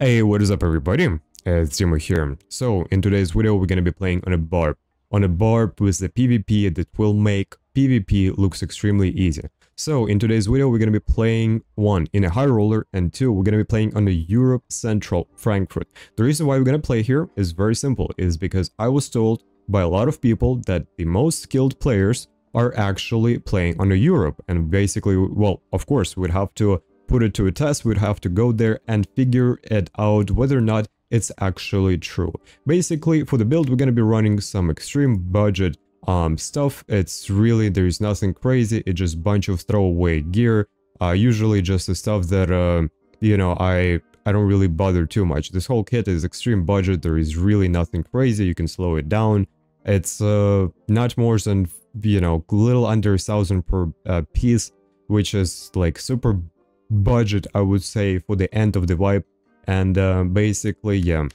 Hey, what is up everybody? Uh, it's Dimo here. So, in today's video we're gonna be playing on a barb. On a barb with a PvP that will make PvP looks extremely easy. So, in today's video we're gonna be playing, one, in a high roller, and two, we're gonna be playing on the Europe Central Frankfurt. The reason why we're gonna play here is very simple, is because I was told by a lot of people that the most skilled players are actually playing on the Europe, and basically, well, of course, we'd have to put it to a test, we'd have to go there and figure it out whether or not it's actually true. Basically, for the build, we're gonna be running some extreme budget um, stuff. It's really, there's nothing crazy, it's just a bunch of throwaway gear, uh, usually just the stuff that, uh, you know, I I don't really bother too much. This whole kit is extreme budget, there is really nothing crazy, you can slow it down. It's uh, not more than, you know, little under a thousand per uh, piece, which is like super budget, I would say, for the end of the wipe. And uh, basically, yeah,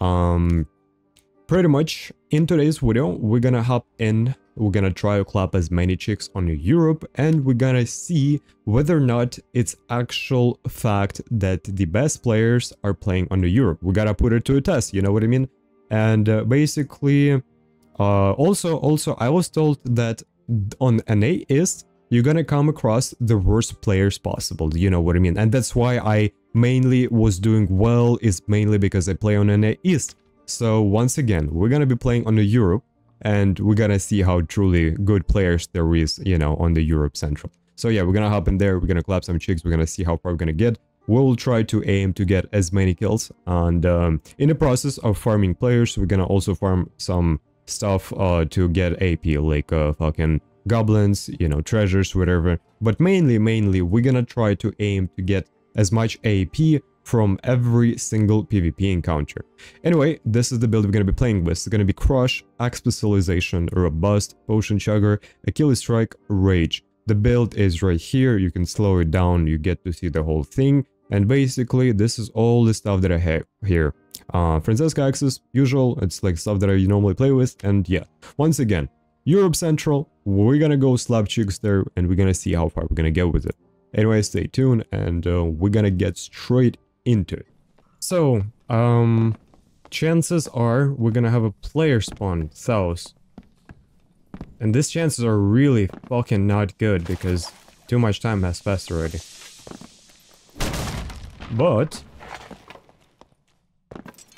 um, pretty much in today's video, we're gonna hop in, we're gonna try to clap as many chicks on Europe, and we're gonna see whether or not it's actual fact that the best players are playing on Europe. We gotta put it to a test, you know what I mean? And uh, basically, uh, also, also, I was told that on NA East, you're gonna come across the worst players possible, you know what I mean? And that's why I mainly was doing well, is mainly because I play on NA East. So once again, we're gonna be playing on the Europe, and we're gonna see how truly good players there is, you know, on the Europe Central. So yeah, we're gonna hop in there, we're gonna clap some chicks, we're gonna see how far we're gonna get. We'll try to aim to get as many kills, and um, in the process of farming players, we're gonna also farm some stuff uh, to get AP, like uh, fucking goblins, you know, treasures, whatever. But mainly, mainly, we're gonna try to aim to get as much AP from every single PvP encounter. Anyway, this is the build we're gonna be playing with. It's gonna be Crush, Axe Specialization, Robust, Potion Chugger, Achilles Strike, Rage. The build is right here, you can slow it down, you get to see the whole thing. And basically, this is all the stuff that I have here. Uh, Francisca Axis, usual, it's like stuff that I normally play with, and yeah. Once again, Europe Central, we're gonna go slap chicks there and we're gonna see how far we're gonna get with it. Anyway, stay tuned and uh, we're gonna get straight into it. So, um, chances are we're gonna have a player spawn south. And these chances are really fucking not good because too much time has passed already. But...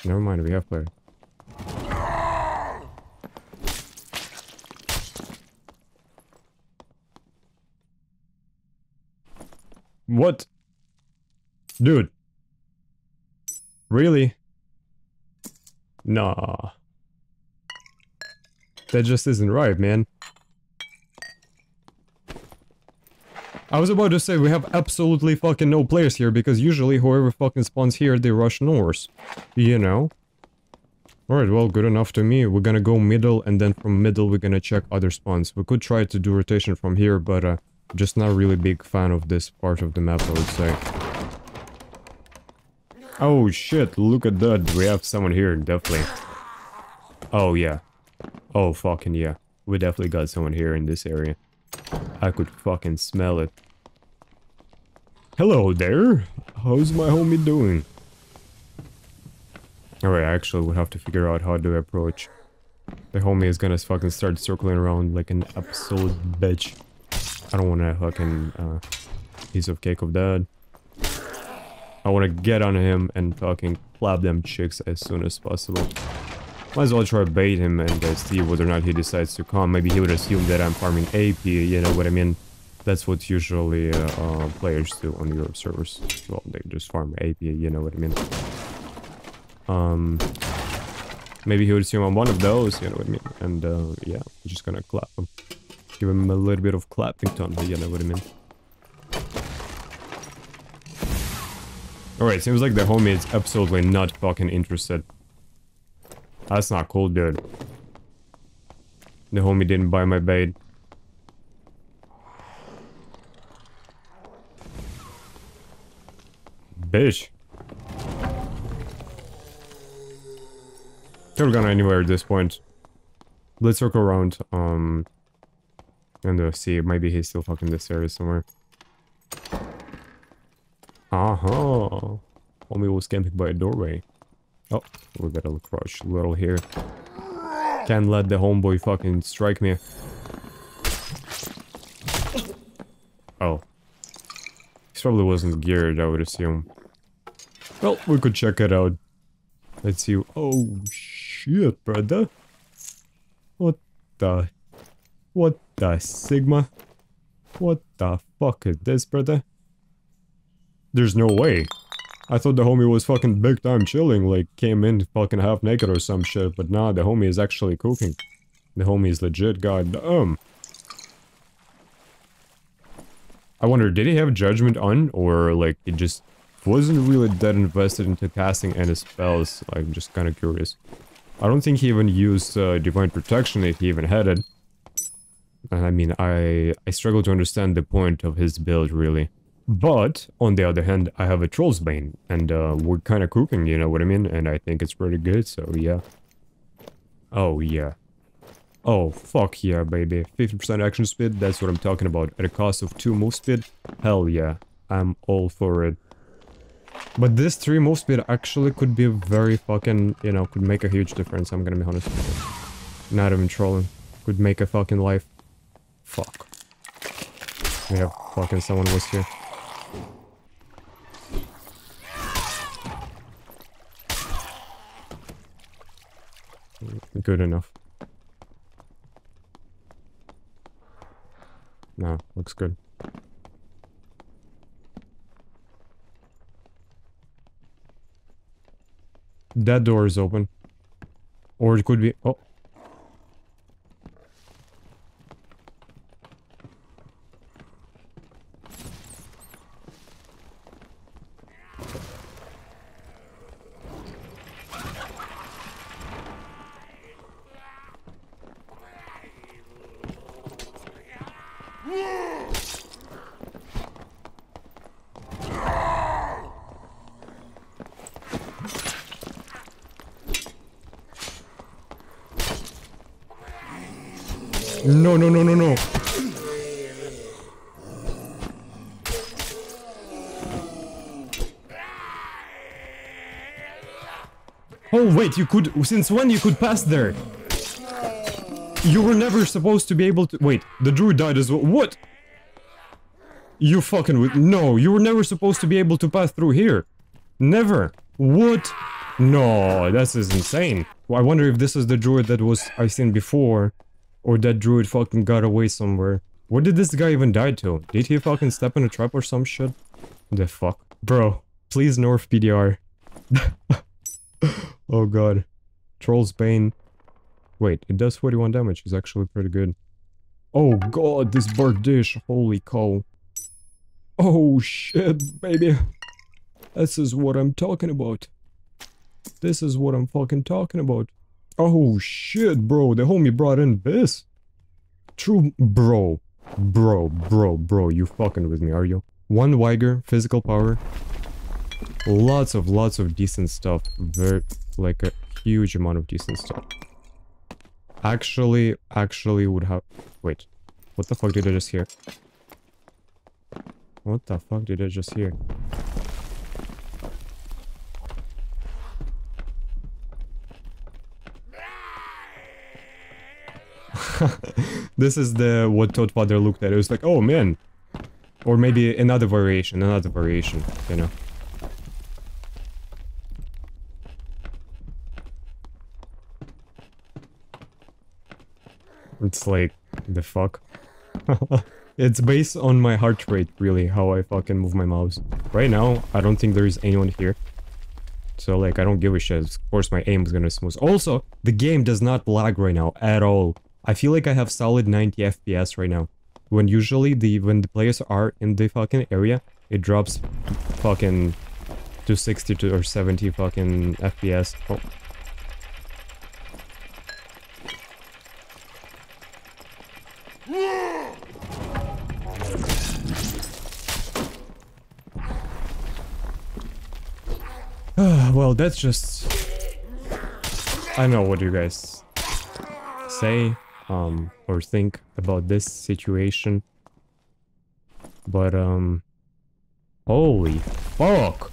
Never mind, we have player. What? Dude. Really? Nah. That just isn't right, man. I was about to say we have absolutely fucking no players here because usually whoever fucking spawns here they rush north. You know? Alright, well, good enough to me. We're gonna go middle and then from middle we're gonna check other spawns. We could try to do rotation from here, but uh, just not really big fan of this part of the map, I would say. Oh shit, look at that. We have someone here, definitely. Oh yeah. Oh fucking yeah. We definitely got someone here in this area. I could fucking smell it. Hello there. How's my homie doing? Alright, I actually would have to figure out how to approach. The homie is gonna fucking start circling around like an absolute bitch. I don't want a fucking uh, piece of cake of that. I want to get on him and fucking clap them chicks as soon as possible. Might as well try to bait him and uh, see whether or not he decides to come. Maybe he would assume that I'm farming AP, you know what I mean? That's what usually uh, uh, players do on Europe servers. Well, they just farm AP, you know what I mean? Um, maybe he would assume I'm one of those, you know what I mean? And uh, yeah, I'm just gonna clap him. Give him a little bit of clapping tone, but you know what I mean? Alright, seems like the homie is absolutely not fucking interested. That's not cool, dude. The homie didn't buy my bait. Bitch. Have gone anywhere at this point. Let's circle around. Um, and uh, see, maybe he's still fucking this area somewhere. Uh-huh. Homie was camping by a doorway. Oh, we gotta crouch a little here. Can't let the homeboy fucking strike me. Oh. He probably wasn't geared, I would assume. Well, we could check it out. Let's see. Oh, shit, brother. What the... What the Sigma? What the fuck is this, brother? There's no way. I thought the homie was fucking big time chilling, like came in fucking half naked or some shit, but nah, the homie is actually cooking. The homie is legit, god damn. I wonder, did he have judgment on, or like he just wasn't really that invested into casting any spells? I'm just kind of curious. I don't think he even used uh, divine protection if he even had it. And I mean, I I struggle to understand the point of his build really. But, on the other hand, I have a Troll's Bane, and uh, we're kind of cooking, you know what I mean? And I think it's pretty good, so yeah. Oh, yeah. Oh, fuck yeah, baby. 50% action speed, that's what I'm talking about. At a cost of 2 move speed? Hell yeah. I'm all for it. But this 3 move speed actually could be very fucking, you know, could make a huge difference, I'm gonna be honest Not even trolling. Could make a fucking life. Fuck. We have fucking someone was here. Good enough. No, looks good. That door is open. Or it could be... Oh. No, no, no, no, no. Oh, wait, you could... Since when you could pass there? You were never supposed to be able to... Wait, the druid died as well. What? You fucking with... No, you were never supposed to be able to pass through here. Never. What? No, this is insane. I wonder if this is the druid that was I seen before. Or that druid fucking got away somewhere. Where did this guy even die to? Did he fucking step in a trap or some shit? The fuck? Bro, please nerf PDR. oh god. Troll's Bane. Wait, it does 41 damage. It's actually pretty good. Oh god, this bardiche. Holy cow. Oh shit, baby. This is what I'm talking about. This is what I'm fucking talking about. Oh shit, bro, the homie brought in this. True, bro. Bro, bro, bro, you fucking with me, are you? One Weiger, physical power. Lots of, lots of decent stuff. Very, like a huge amount of decent stuff. Actually, actually would have... Wait, what the fuck did I just hear? What the fuck did I just hear? this is the what Toad Father looked at. It was like, oh man. Or maybe another variation, another variation, you know. It's like, the fuck? it's based on my heart rate, really, how I fucking move my mouse. Right now, I don't think there is anyone here. So, like, I don't give a shit. Of course, my aim is gonna smooth. Also, the game does not lag right now, at all. I feel like I have solid 90 FPS right now. When usually the when the players are in the fucking area, it drops fucking to 60 to or 70 fucking FPS. Oh. well, that's just... I know what you guys say um, or think about this situation. But, um, holy fuck.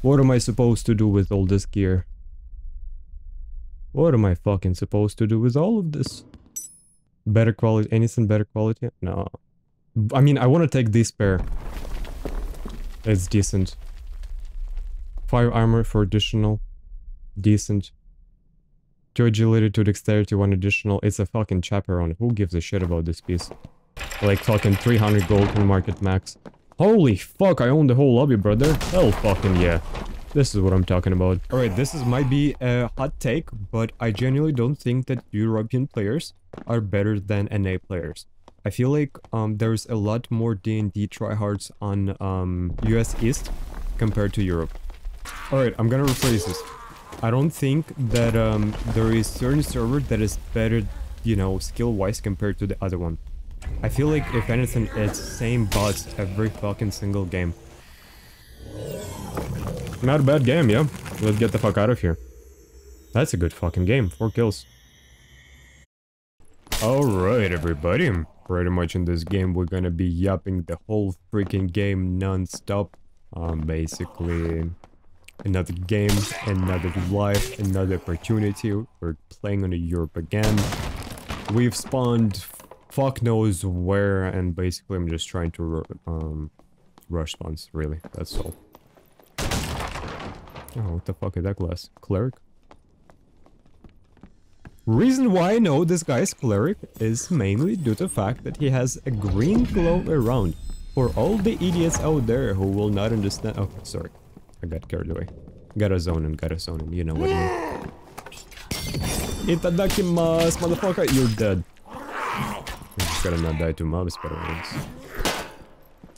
What am I supposed to do with all this gear? What am I fucking supposed to do with all of this? Better quality, anything better quality? No. I mean, I want to take this pair. It's decent. Fire armor for additional. Decent. Two agility, to dexterity, one additional. It's a fucking chaperone. Who gives a shit about this piece? Like fucking 300 gold in market max. Holy fuck, I own the whole lobby, brother. Hell fucking yeah. This is what I'm talking about. Alright, this is might be a hot take, but I genuinely don't think that European players are better than NA players. I feel like um, there's a lot more D&D tryhards on um, US East compared to Europe. Alright, I'm gonna rephrase this. I don't think that um, there is certain server that is better, you know, skill-wise compared to the other one. I feel like, if anything, it's same bots every fucking single game. Not a bad game, yeah. Let's get the fuck out of here. That's a good fucking game. Four kills. Alright, everybody. Pretty much in this game, we're gonna be yapping the whole freaking game non-stop. Um, basically, another game, another life, another opportunity. We're playing on Europe again. We've spawned fuck knows where, and basically I'm just trying to um, rush spawns, really. That's all. Oh, what the fuck is that glass? Cleric? Reason why I know this guy's cleric is mainly due to the fact that he has a green glow around. For all the idiots out there who will not understand- oh, sorry. I got carried away. Gotta zone him, gotta zone him, you know what I mean. Itadakimasu, motherfucker, you're dead. You just gotta not die to mobs, but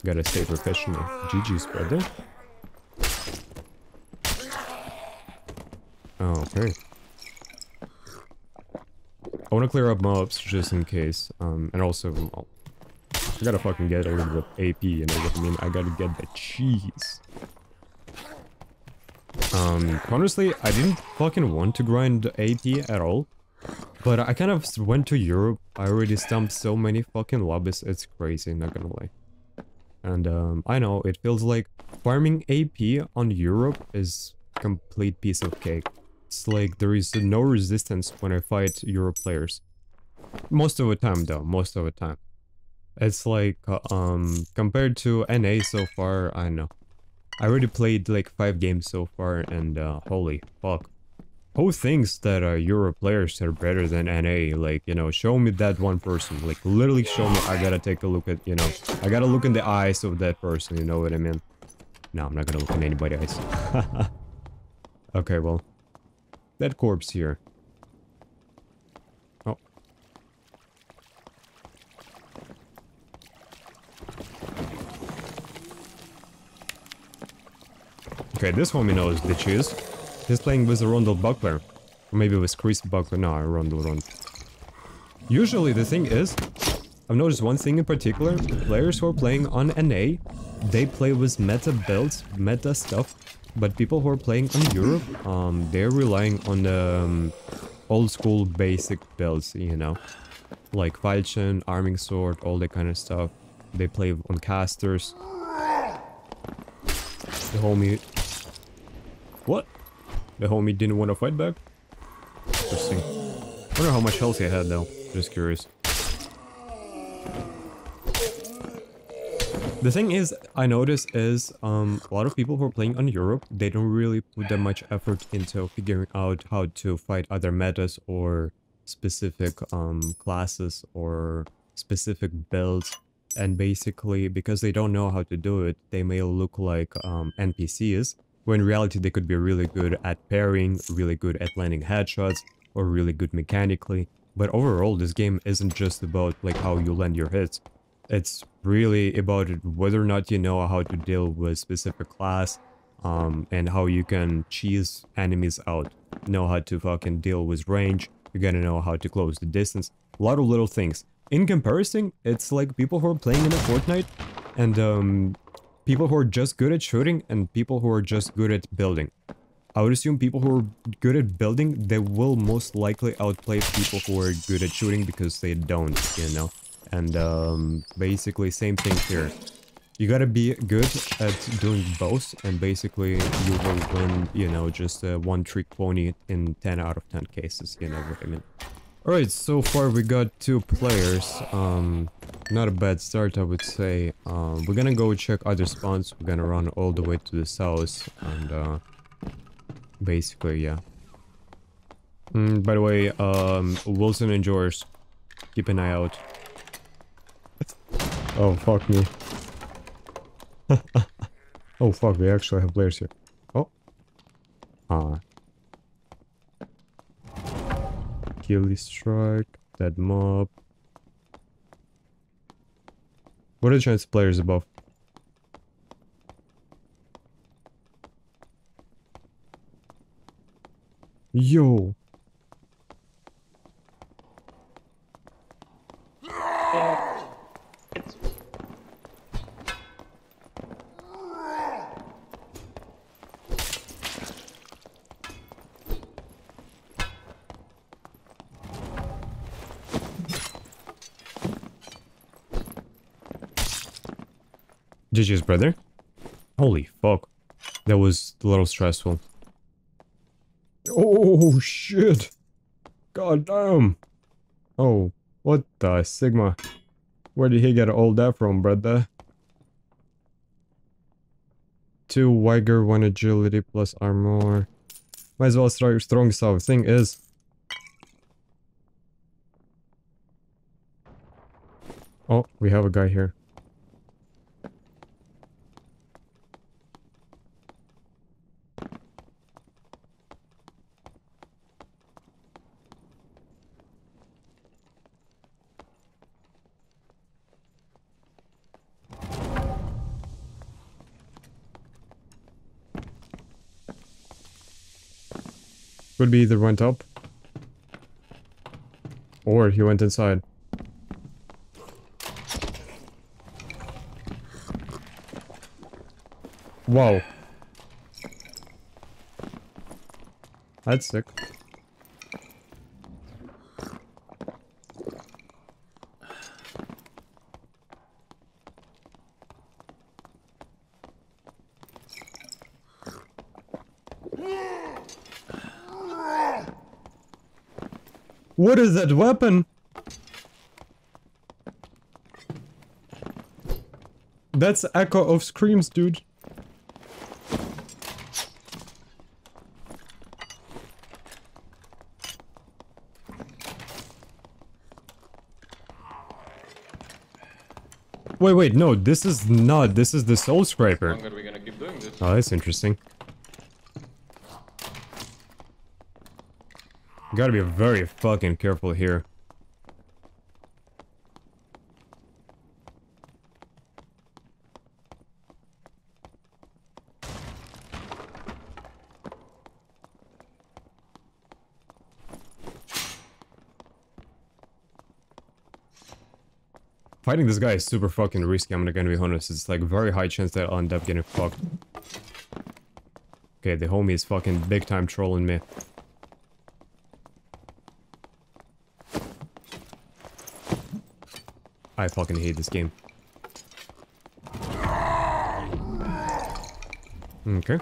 Gotta stay professional. GG's, brother. Oh, okay. I want to clear up mobs just in case. Um, and also, well, I gotta fucking get a little bit of AP, you know what I mean? I gotta get the cheese. Um, honestly, I didn't fucking want to grind AP at all. But I kind of went to Europe. I already stumped so many fucking lobbies. It's crazy, not gonna lie. And um, I know, it feels like farming AP on Europe is complete piece of cake. It's like there is no resistance when I fight Europe players. Most of the time though, most of the time. It's like, uh, um, compared to NA so far, I know. I already played like 5 games so far and uh, holy fuck. Who thinks that uh, Euro players are better than NA? Like, you know, show me that one person. Like, literally show me. I gotta take a look at, you know, I gotta look in the eyes of that person, you know what I mean? No, I'm not gonna look in anybody's eyes. okay, well. That corpse here. Okay, this one homie knows the cheese. He's playing with a Rondel Buckler. Or maybe with Kris Buckler. No, Rondel Rond. Usually the thing is, I've noticed one thing in particular. Players who are playing on NA, they play with meta builds, meta stuff. But people who are playing on Europe, um, they're relying on the um, old school basic builds, you know. Like Falchion, Arming Sword, all that kind of stuff. They play on casters. The homie... What? The homie didn't want to fight back? Interesting. wonder how much health he had though. Just curious. The thing is, I notice is, um, a lot of people who are playing on Europe, they don't really put that much effort into figuring out how to fight other metas or specific, um, classes or specific builds. And basically, because they don't know how to do it, they may look like, um, NPCs when in reality they could be really good at pairing, really good at landing headshots, or really good mechanically. But overall, this game isn't just about like how you land your hits. It's really about whether or not you know how to deal with specific class, um, and how you can cheese enemies out. Know how to fucking deal with range, you gotta know how to close the distance. A lot of little things. In comparison, it's like people who are playing in a Fortnite, and um, people who are just good at shooting and people who are just good at building. I would assume people who are good at building, they will most likely outplay people who are good at shooting because they don't, you know? And um, basically same thing here. You gotta be good at doing both, and basically you will win, you know, just a one-trick pony in 10 out of 10 cases, you know what I mean. Alright, so far we got two players, um, not a bad start I would say. Um, we're gonna go check other spawns, we're gonna run all the way to the south, and uh, basically, yeah. Mm, by the way, um, Wilson and George, keep an eye out. oh, fuck me. oh fuck, we actually have players here. Oh. Ah. Killy strike, dead mob. What are the chance players above? Yo. GG's, brother. Holy fuck. That was a little stressful. Oh, shit. God damn. Oh, what the Sigma? Where did he get all that from, brother? Two Weiger, one agility plus armor. Might as well start your strong stuff. Thing is... Oh, we have a guy here. Could be either went up. Or he went inside. Whoa. That's sick. What is that weapon? That's Echo of Screams, dude. Wait, wait, no, this is not. This is the Soul Scraper. Oh, that's interesting. Gotta be very fucking careful here. Fighting this guy is super fucking risky, I'm gonna be honest. It's like very high chance that I'll end up getting fucked. Okay, the homie is fucking big time trolling me. I fucking hate this game. Okay.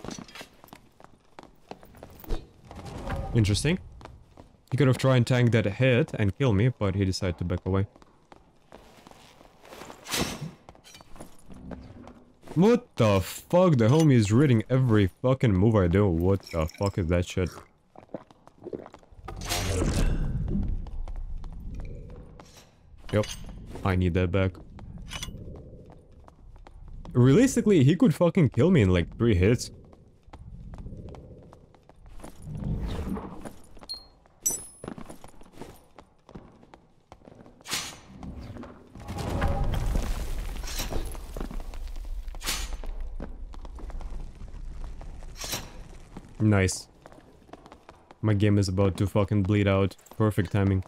Interesting. He could have tried and tank that hit and kill me, but he decided to back away. What the fuck? The homie is reading every fucking move I do. What the fuck is that shit? Yep. I need that back. Realistically, he could fucking kill me in like three hits. Nice. My game is about to fucking bleed out. Perfect timing.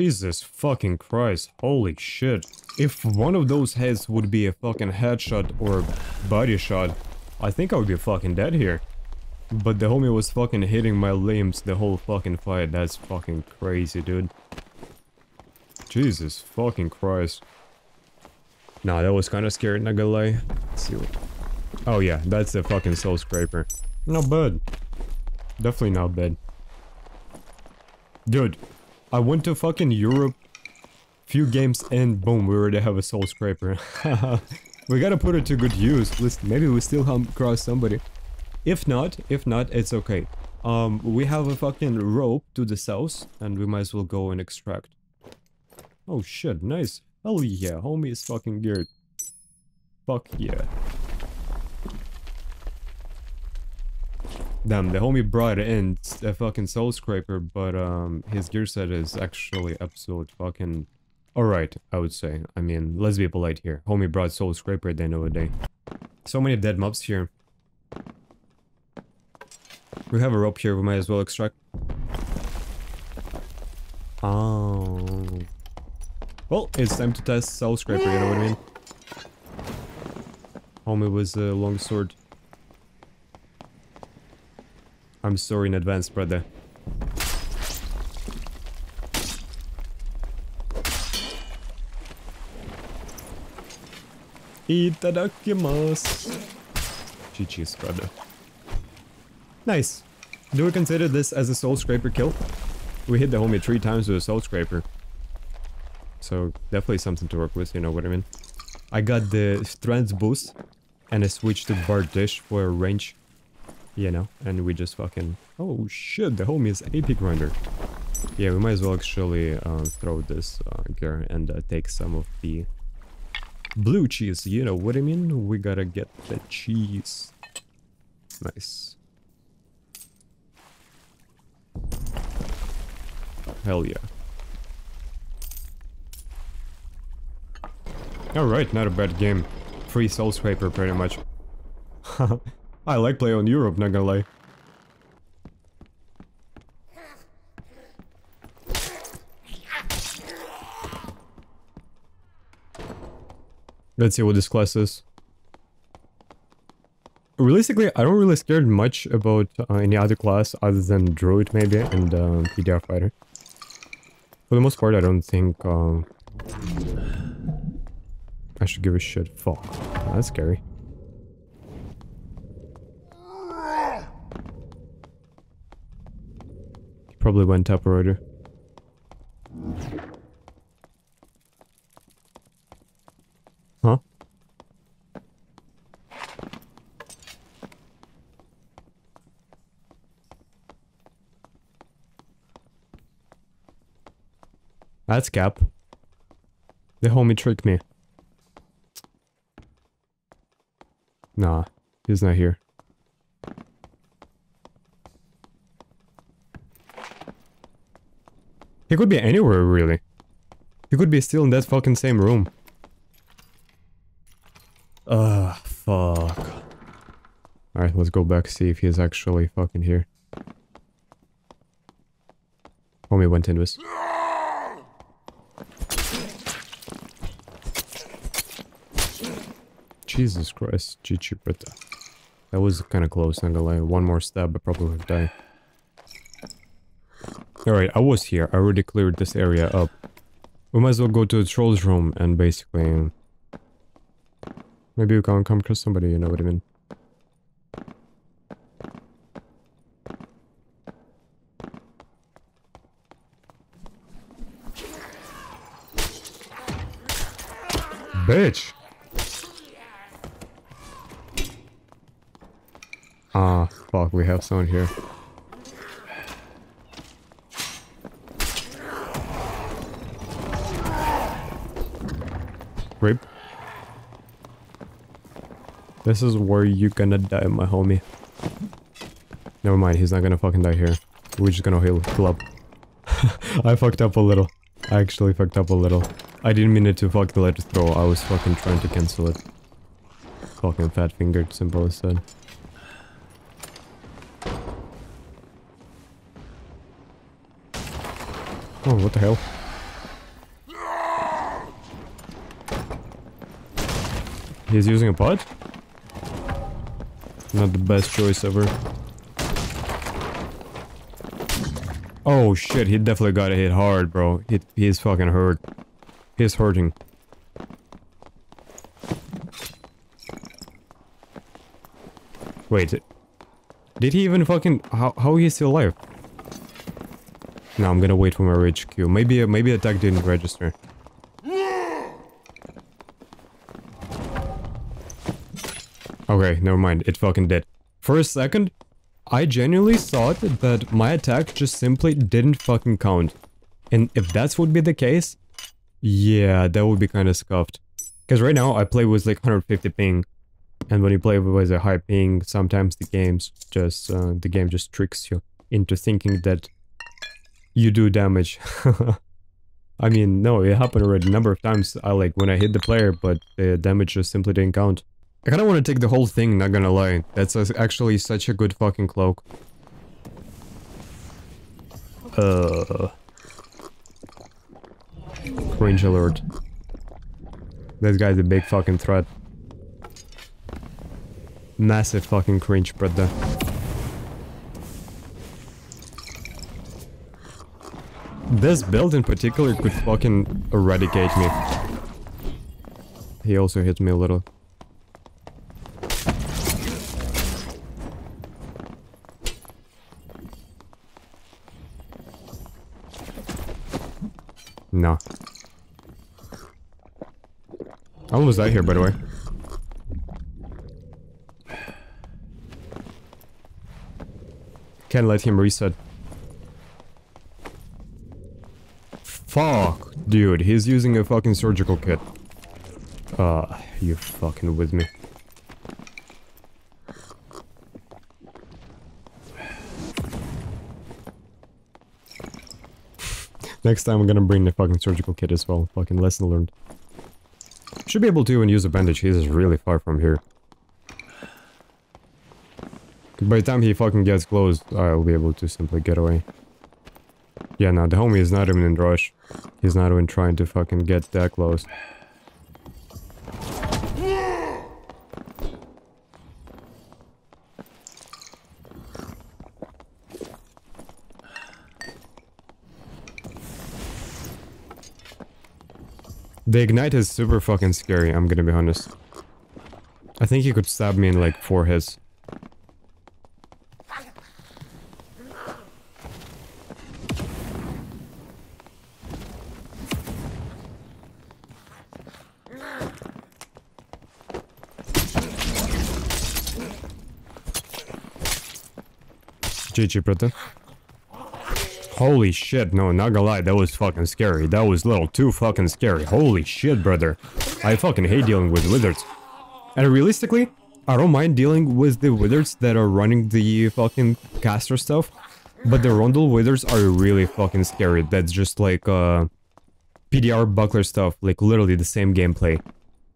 Jesus fucking Christ, holy shit. If one of those heads would be a fucking headshot or body shot, I think I would be fucking dead here. But the homie was fucking hitting my limbs the whole fucking fight. That's fucking crazy, dude. Jesus fucking Christ. Nah, that was kind of scary, not gonna lie. Let's see what... Oh yeah, that's the fucking soul scraper. Not bad. Definitely not bad. Dude, I went to fucking Europe few games and boom, we already have a soul scraper. we gotta put it to good use. Let's, maybe we still come across somebody. If not, if not, it's okay. Um, we have a fucking rope to the south, and we might as well go and extract. Oh shit, nice. Hell yeah, homie is fucking geared. Fuck yeah. Damn, the homie brought in a fucking soul scraper, but um, his gear set is actually absolute fucking alright, I would say. I mean, let's be polite here. Homie brought soul scraper at the end of the day. So many dead mobs here. We have a rope here, we might as well extract. Oh. Well, it's time to test soul scraper, you know what I mean? Homie was a long sword. I'm sorry in advance, brother. Itadakimasu. GG's, brother. Nice. Do we consider this as a soul scraper kill? We hit the homie three times with a soul scraper. So, definitely something to work with, you know what I mean? I got the strength boost, and I switched to Bardiche for a range you know, and we just fucking... Oh shit, the homie is AP grinder. Yeah, we might as well actually uh, throw this uh, gear and uh, take some of the blue cheese, you know what I mean? We gotta get the cheese. Nice. Hell yeah. Alright, not a bad game. Free soul scraper pretty much. I like play on Europe, not gonna lie. Let's see what this class is. Realistically, I don't really scared much about uh, any other class other than Druid maybe and uh, PDR Fighter. For the most part, I don't think um, I should give a shit. Fuck. that's scary. Probably went up already. Huh? That's Cap. The homie tricked me. Nah, he's not here. He could be anywhere, really. He could be still in that fucking same room. Ugh, fuck. Alright, let's go back see if he's actually fucking here. Homie went in this. Jesus Christ, Britta. That was kind of close, not gonna lie. One more stab, I probably would die. Alright, I was here. I already cleared this area up. We might as well go to the troll's room and basically... Maybe we can come across somebody, you know what I mean? Bitch! Ah, fuck, we have someone here. This is where you're gonna die, my homie. Never mind, he's not gonna fucking die here. We're just gonna heal, heal up. I fucked up a little. I actually fucked up a little. I didn't mean it to fuck the letter throw, I was fucking trying to cancel it. Fucking fat fingered, simple as that. Oh, what the hell? He's using a pod? Not the best choice ever. Oh shit, he definitely got hit hard, bro. He, he's fucking hurt. He's hurting. Wait. Did he even fucking... How, how is he still alive? No, I'm gonna wait for my HQ. Maybe, maybe attack didn't register. Okay, never mind. It fucking did. For a second, I genuinely thought that my attack just simply didn't fucking count. And if that would be the case, yeah, that would be kind of scuffed. Because right now I play with like 150 ping. And when you play with a high ping, sometimes the game's just, uh, the game just tricks you into thinking that you do damage. I mean, no, it happened already a number of times. I like when I hit the player, but the damage just simply didn't count. I kinda wanna take the whole thing, not gonna lie. That's actually such a good fucking cloak. Uh... Cringe alert. This guy's a big fucking threat. Massive fucking cringe, brother. This build in particular could fucking eradicate me. He also hit me a little. No. How long was that here, by the way? Can't let him reset. Fuck, dude, he's using a fucking surgical kit. Ah, uh, you fucking with me. Next time I'm gonna bring the fucking surgical kit as well. Fucking lesson learned. Should be able to even use a bandage. He's really far from here. By the time he fucking gets close, I'll be able to simply get away. Yeah, no, the homie is not even in rush. He's not even trying to fucking get that close. The ignite is super fucking scary, I'm gonna be honest. I think he could stab me in like four hits. GG, brother. Holy shit, no, not gonna lie, that was fucking scary. That was a little too fucking scary. Holy shit, brother. I fucking hate dealing with wizards. And realistically, I don't mind dealing with the wizards that are running the fucking caster stuff. But the Rondel wizards are really fucking scary. That's just like, uh... PDR buckler stuff, like literally the same gameplay.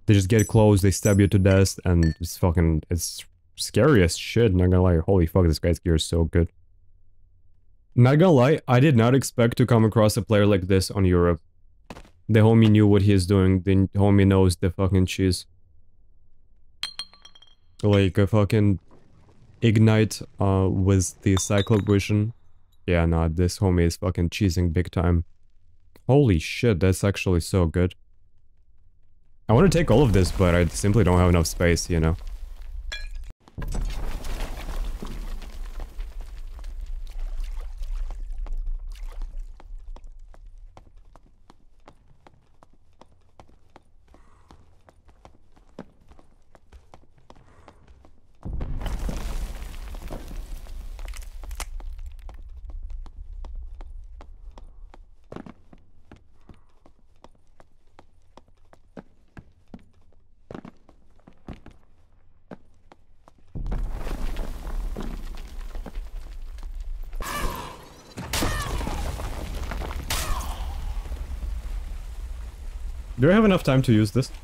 They just get close, they stab you to death, and it's fucking... It's scary as shit, not gonna lie. Holy fuck, this guy's gear is so good. Not gonna lie, I did not expect to come across a player like this on Europe. The homie knew what he is doing, the homie knows the fucking cheese. Like a fucking Ignite uh, with the Cyclope Vision. Yeah, nah, this homie is fucking cheesing big time. Holy shit, that's actually so good. I want to take all of this, but I simply don't have enough space, you know. Do I have enough time to use this?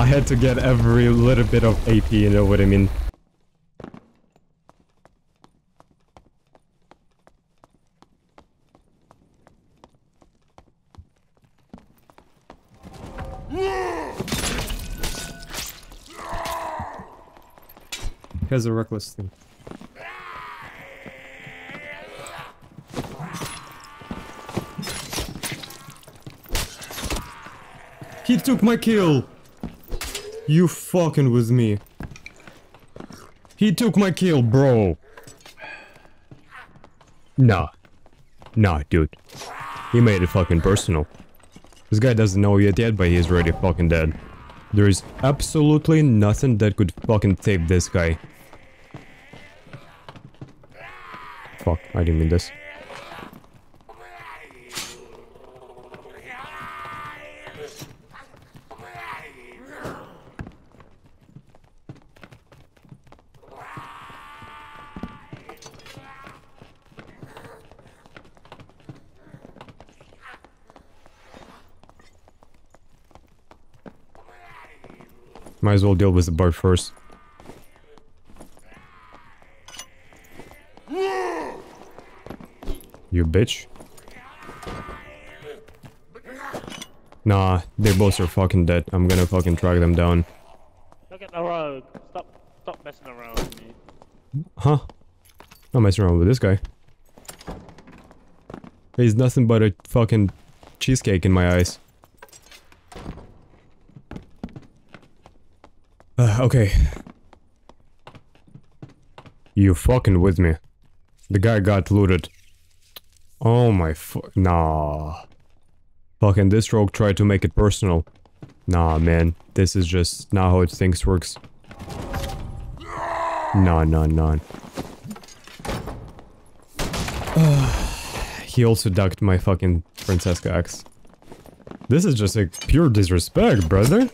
I had to get every little bit of AP, you know what I mean? Has a reckless thing. He took my kill! You fucking with me. He took my kill, bro. Nah. Nah, dude. He made it fucking personal. This guy doesn't know yet yet, but he's already fucking dead. There is absolutely nothing that could fucking save this guy. Fuck, I didn't mean this. Might as well deal with the bird first. You bitch. Nah, they both are fucking dead. I'm gonna fucking track them down. Look at the road. Stop, stop messing around with me. Huh? Not messing around with this guy. He's nothing but a fucking cheesecake in my eyes. Uh, okay. You fucking with me. The guy got looted. Oh my fu- Nah. Fucking this rogue tried to make it personal. Nah, man. This is just not how it thinks works. Nah, nah, nah. he also ducked my fucking Francisca axe. This is just like pure disrespect, brother.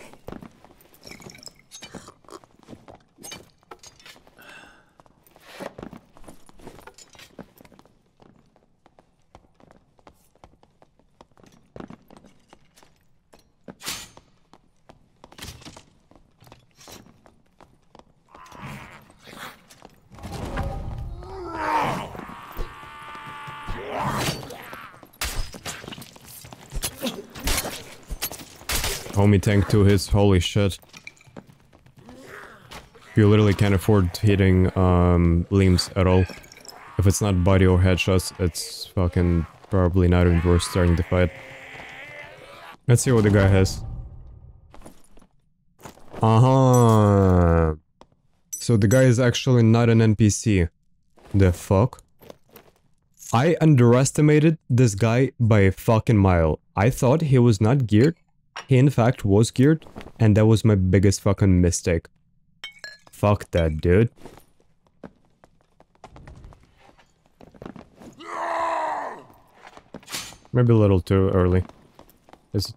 Homie tank to his holy shit. You literally can't afford hitting um, limbs at all. If it's not body or headshots, it's fucking probably not even worth starting the fight. Let's see what the guy has. Uh-huh. So the guy is actually not an NPC. The fuck? I underestimated this guy by a fucking mile. I thought he was not geared. He in fact was geared, and that was my biggest fucking mistake. Fuck that, dude. Maybe a little too early. Is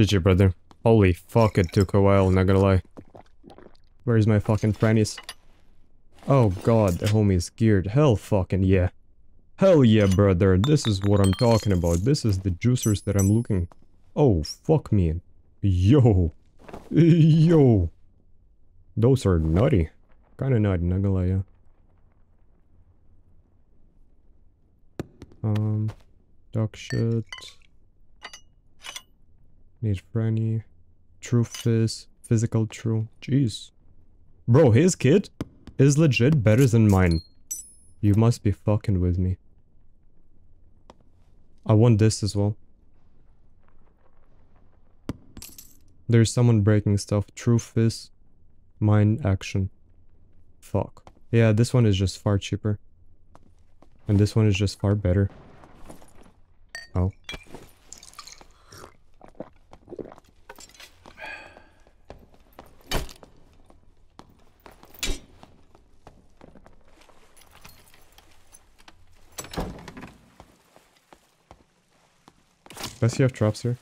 GG, brother. Holy fuck, it took a while, not gonna lie. Where's my fucking frannies? Oh god, the homie's geared. Hell fucking yeah. Hell yeah, brother. This is what I'm talking about. This is the juicers that I'm looking. Oh, fuck me. Yo. Yo. Those are nutty. Kinda nutty, not gonna lie, yeah. Um, dog shit. Need Franny. True Fizz. Physical True. Jeez. Bro, his kit is legit better than mine. You must be fucking with me. I want this as well. There's someone breaking stuff. True Fizz. Mine action. Fuck. Yeah, this one is just far cheaper. And this one is just far better. Oh. Does he have traps here?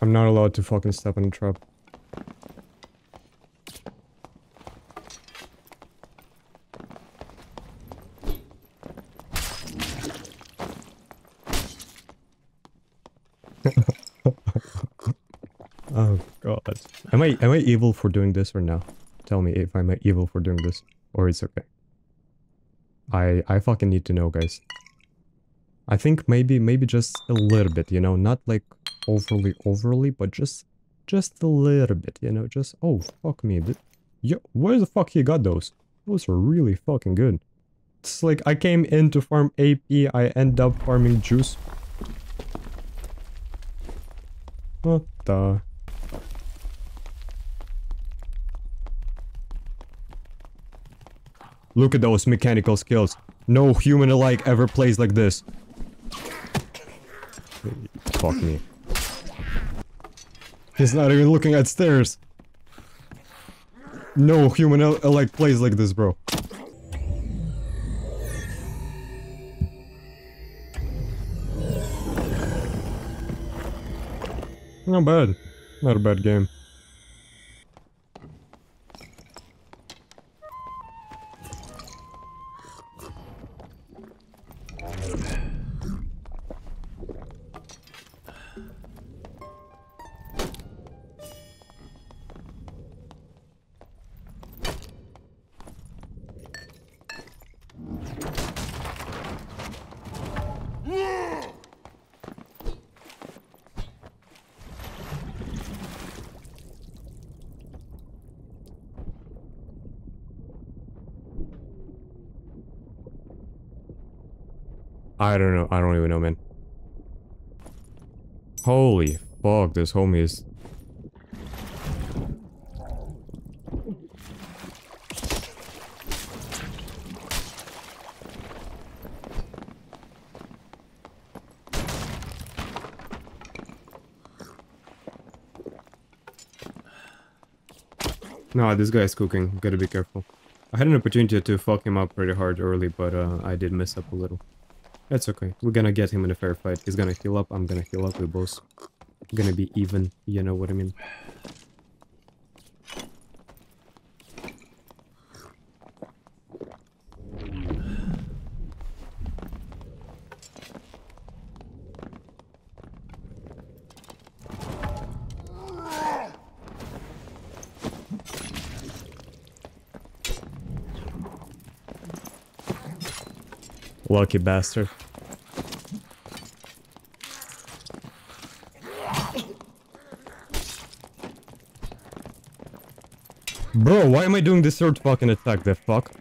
I'm not allowed to fucking step on a trap. oh god. Am I evil for doing this or no? Tell me if I'm evil for doing this or it's okay. I I fucking need to know, guys. I think maybe maybe just a little bit, you know, not like overly overly, but just just a little bit, you know, just oh fuck me. Yo, where the fuck he got those? Those are really fucking good. It's like I came in to farm AP, I end up farming juice. What the? Look at those mechanical skills. No human alike ever plays like this. Fuck me. He's not even looking at stairs. No human al- alike plays like this, bro. Not bad. Not a bad game. I don't know. I don't even know, man. Holy fuck, this homie is... No, this guy is cooking. Gotta be careful. I had an opportunity to fuck him up pretty hard early, but uh, I did mess up a little. That's okay. We're gonna get him in a fair fight. He's gonna heal up, I'm gonna heal up, we both gonna be even, you know what I mean. Lucky bastard. Bro, why am I doing this third fucking attack, the fuck?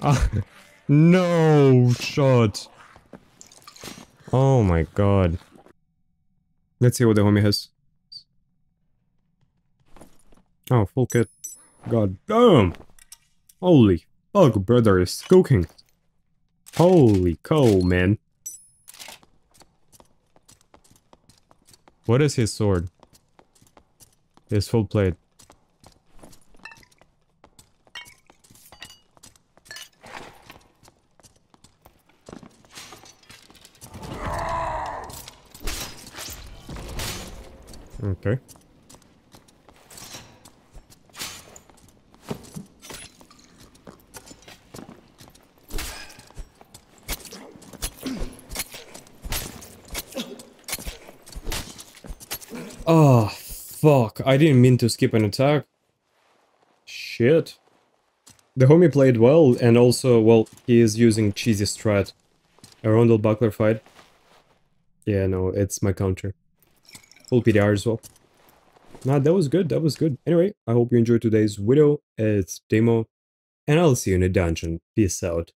Ah, no shot. Oh my god. Let's see what the homie has. Oh, full kit. God damn! Holy Oh, fuck, brother is cooking. Holy cow, man. What is his sword? His full plate. Okay. Oh, fuck. I didn't mean to skip an attack. Shit. The homie played well, and also, well, he is using cheesy strat. A Rondel Buckler fight. Yeah, no, it's my counter. Full PDR as well. Nah, that was good, that was good. Anyway, I hope you enjoyed today's video. It's Dimo, and I'll see you in a dungeon. Peace out.